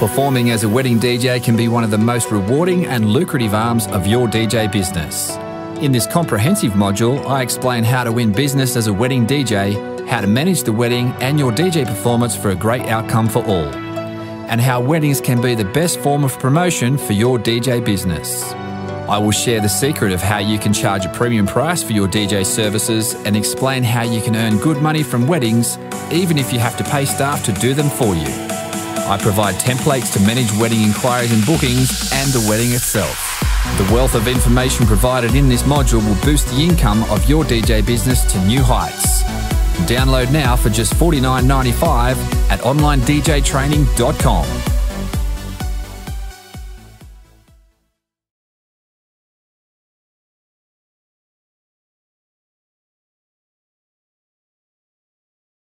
Performing as a wedding DJ can be one of the most rewarding and lucrative arms of your DJ business. In this comprehensive module, I explain how to win business as a wedding DJ, how to manage the wedding and your DJ performance for a great outcome for all, and how weddings can be the best form of promotion for your DJ business. I will share the secret of how you can charge a premium price for your DJ services and explain how you can earn good money from weddings, even if you have to pay staff to do them for you. I provide templates to manage wedding inquiries and bookings and the wedding itself. The wealth of information provided in this module will boost the income of your DJ business to new heights. Download now for just $49.95 at onlinedjtraining.com.